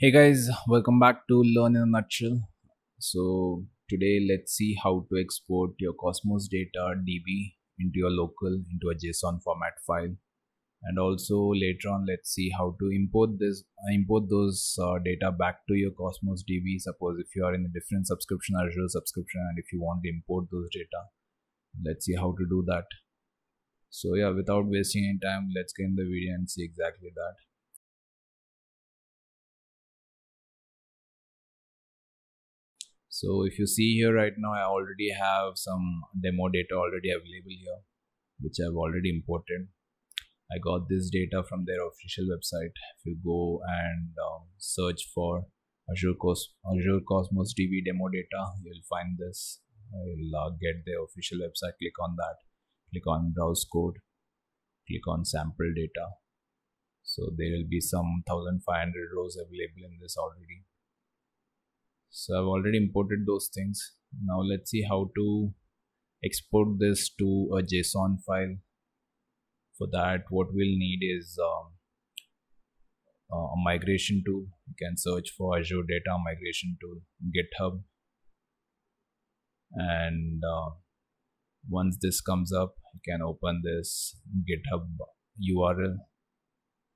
Hey guys, welcome back to Learn in a Nutshell. So today let's see how to export your Cosmos data DB into your local into a JSON format file. And also later on, let's see how to import this, import those uh, data back to your Cosmos DB. Suppose if you are in a different subscription, Azure subscription, and if you want to import those data, let's see how to do that. So yeah, without wasting any time, let's get in the video and see exactly that. So if you see here right now i already have some demo data already available here which i've already imported. I got this data from their official website. If you go and um, search for azure, Cos- azure cosmos db demo data you'll find this. You'll uh, get their official website. Click on that. Click on browse code. Click on sample data. So there will be some 1500 rows available in this already so I've already imported those things. Now let's see how to export this to a JSON file for that. What we'll need is um, a migration tool. You can search for Azure data migration tool github. And uh, once this comes up you can open this github url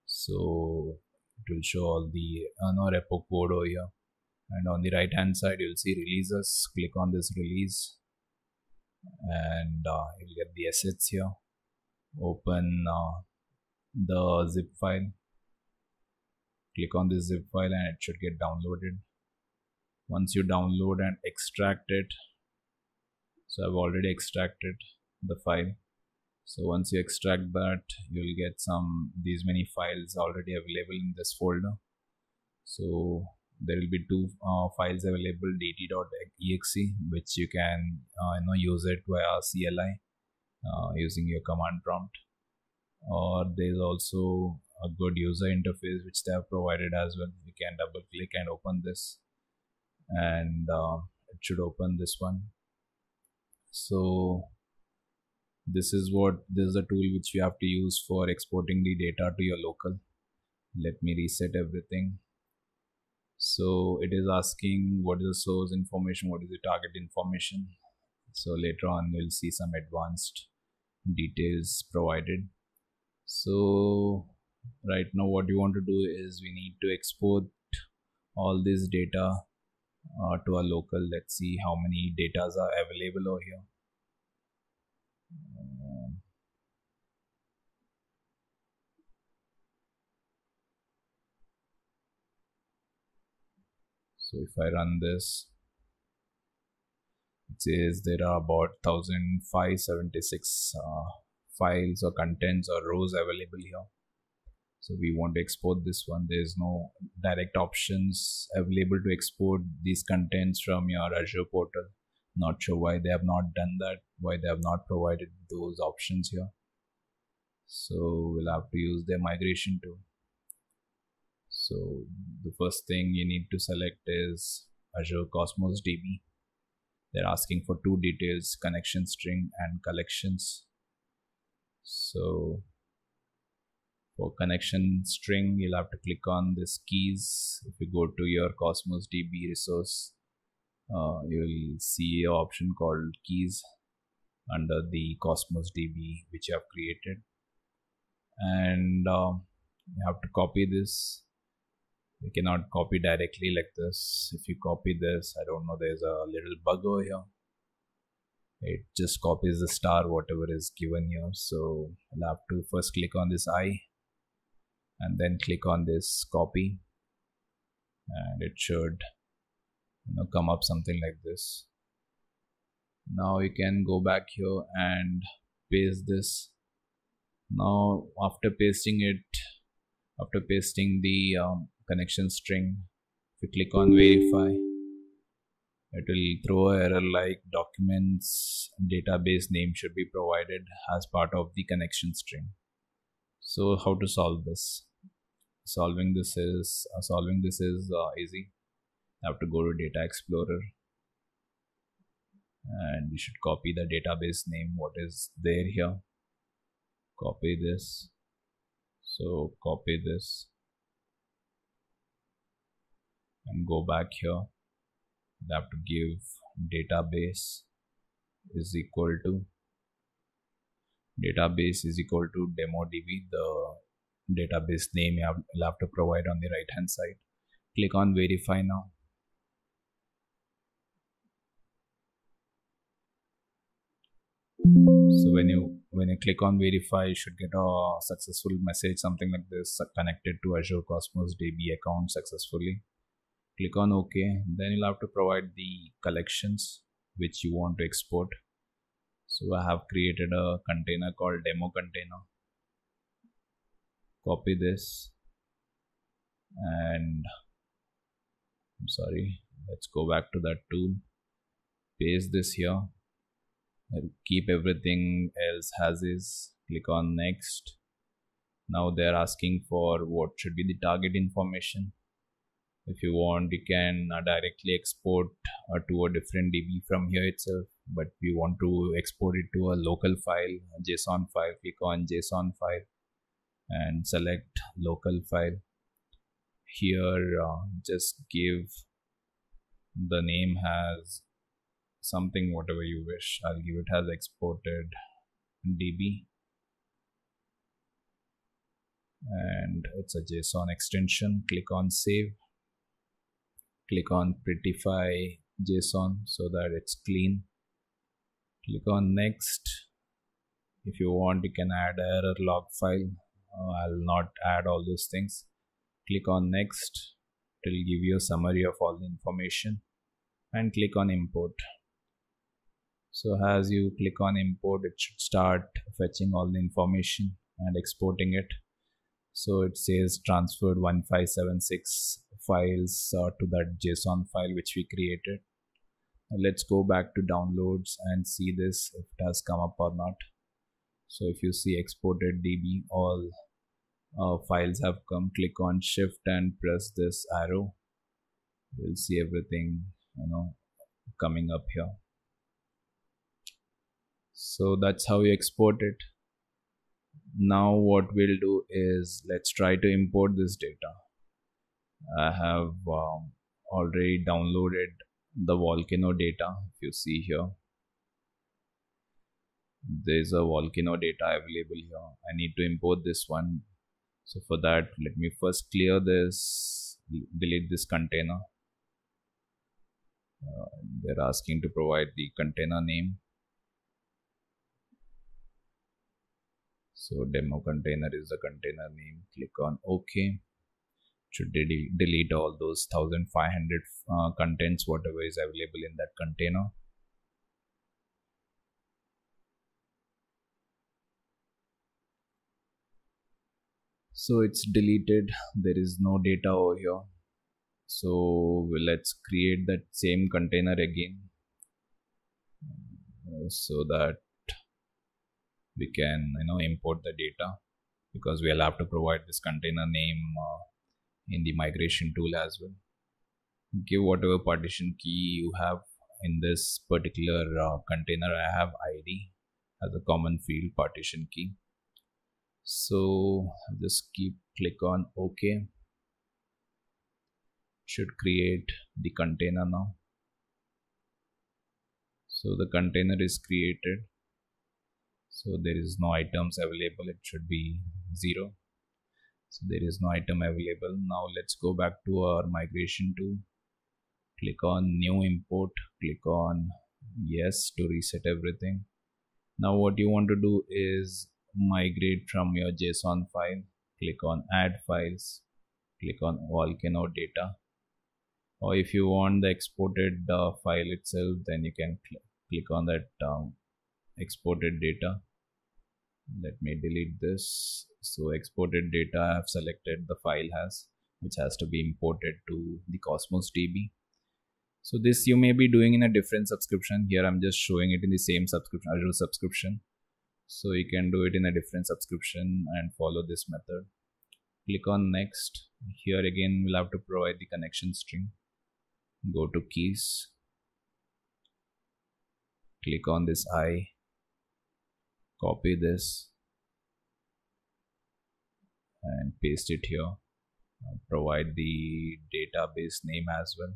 so it will show all the uh, no repo code over here and on the right hand side you'll see releases. Click on this release. And uh, you'll get the assets here. Open uh, the zip file. Click on this zip file and it should get downloaded. Once you download and extract it so I've already extracted the file. So once you extract that you'll get some these many files already available in this folder. So there will be two uh, files available dt.exe which you can uh, you know use it via CLI uh, using your command prompt. Or there's also a good user interface which they have provided as well. You can double click and open this. And uh, it should open this one. So this is what this is the tool which you have to use for exporting the data to your local. Let me reset everything so it is asking what is the source information what is the target information. So later on we'll see some advanced details provided. So right now what you want to do is we need to export all this data uh, to a local. Let's see how many datas are available over here so if I run this it says there are about 1576 uh, files or contents or rows available here. So we want to export this one. There's no direct options available to export these contents from your azure portal. Not sure why they have not done that why they have not provided those options here. So we'll have to use their migration tool so the first thing you need to select is Azure Cosmos DB. They're asking for two details, connection string and collections. So for connection string, you'll have to click on this keys. If you go to your Cosmos DB resource, uh, you'll see an option called keys under the Cosmos DB which you have created. And uh, you have to copy this we cannot copy directly like this. If you copy this i don't know there's a little bug over here. It just copies the star whatever is given here. So i'll have to first click on this i and then click on this copy. And it should you know come up something like this. Now you can go back here and paste this. Now after pasting it after pasting the um, connection string. If you click on verify it will throw error like documents database name should be provided as part of the connection string. So how to solve this? Solving this is uh, solving this is uh, easy. You have to go to data explorer and you should copy the database name what is there here. Copy this. So copy this and go back here. You have to give database is equal to database is equal to demo db the database name you have, you'll have to provide on the right hand side. Click on verify now. So when you when you click on verify you should get a successful message something like this connected to azure cosmos db account successfully click on ok then you'll have to provide the collections which you want to export. So i have created a container called demo container. Copy this and I'm sorry let's go back to that tool. Paste this here. Keep everything else as is. Click on next. Now they're asking for what should be the target information if you want you can uh, directly export uh, to a different db from here itself. But we want to export it to a local file a json file click on json file and select local file. Here uh, just give the name has something whatever you wish. I'll give it as exported db and it's a JSON extension. Click on save click on prettify JSON so that it's clean. Click on next. If you want you can add error log file. Uh, I'll not add all those things. Click on next. It will give you a summary of all the information. And click on import. So as you click on import it should start fetching all the information and exporting it. So it says transferred 1576 files uh, to that json file which we created. Let's go back to downloads and see this if it has come up or not. So if you see exported db all uh, files have come. Click on shift and press this arrow. You'll see everything you know coming up here. So that's how you export it. Now what we'll do is let's try to import this data I have um, already downloaded the volcano data if you see here. There's a volcano data available here. I need to import this one. So for that let me first clear this delete this container. Uh, they're asking to provide the container name. So demo container is the container name. Click on ok should de delete all those 1500 uh, contents whatever is available in that container. So it's deleted. There is no data over here. So let's create that same container again uh, so that we can you know import the data because we'll have to provide this container name uh, in the migration tool as well. Give whatever partition key you have in this particular uh, container. I have id as a common field partition key. So just keep click on ok. Should create the container now. So the container is created. So there is no items available. It should be zero so there is no item available. Now let's go back to our migration tool click on new import click on yes to reset everything. Now what you want to do is migrate from your json file click on add files click on volcano data. Or if you want the exported uh, file itself then you can cl click on that um, exported data let me delete this. So exported data i have selected the file has which has to be imported to the cosmos db so this you may be doing in a different subscription. Here i'm just showing it in the same subscription azure subscription. So you can do it in a different subscription and follow this method. Click on next. Here again we'll have to provide the connection string. Go to keys. Click on this i copy this and paste it here. Uh, provide the database name as well.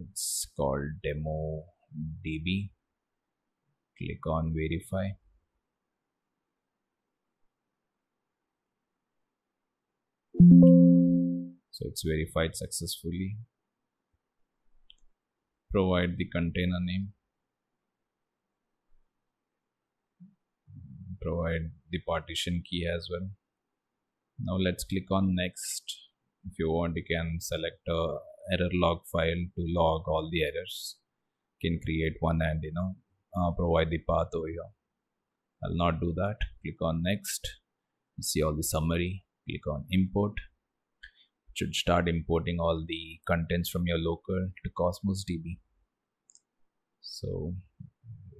It's called demo db click on verify. So it's verified successfully. Provide the container name provide the partition key as well. Now let's click on next. If you want you can select a error log file to log all the errors. You can create one and you know uh, provide the path over here. I'll not do that. Click on next. See all the summary. Click on import. Should start importing all the contents from your local to Cosmos DB so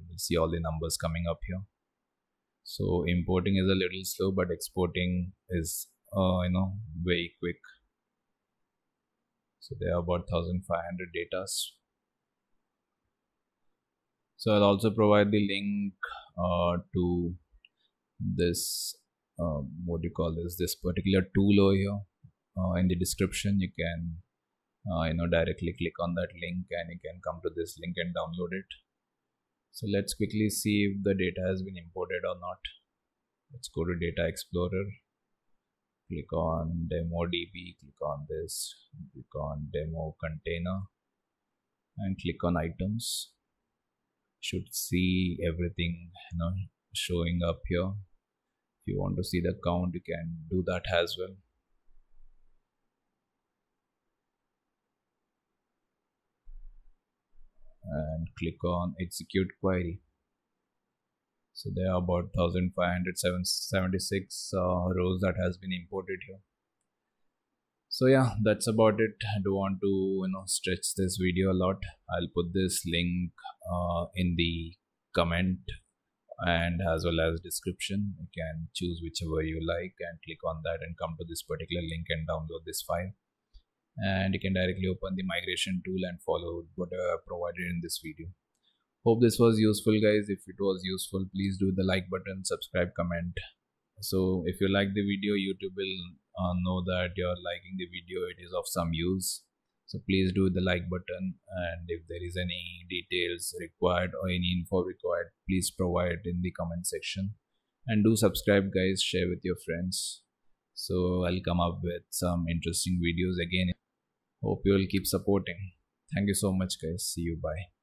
you'll see all the numbers coming up here so importing is a little slow but exporting is uh, you know very quick. So there are about 1500 data so I'll also provide the link uh, to this uh, what do you call this this particular tool over here. Uh, in the description you can uh, you know directly click on that link and you can come to this link and download it so let's quickly see if the data has been imported or not. Let's go to data explorer. Click on demo db click on this click on demo container and click on items. Should see everything you know showing up here. If you want to see the count you can do that as well and click on execute query. So there are about 1576 uh, rows that has been imported here. So yeah that's about it. I don't want to you know stretch this video a lot. I'll put this link uh, in the comment and as well as description. You can choose whichever you like and click on that and come to this particular link and download this file and you can directly open the migration tool and follow whatever I provided in this video. Hope this was useful guys. If it was useful, please do the like button, subscribe, comment. So if you like the video, YouTube will uh, know that you're liking the video, it is of some use. So please do the like button and if there is any details required or any info required, please provide in the comment section. And do subscribe guys, share with your friends. So I'll come up with some interesting videos again. Hope you will keep supporting. Thank you so much, guys. See you. Bye.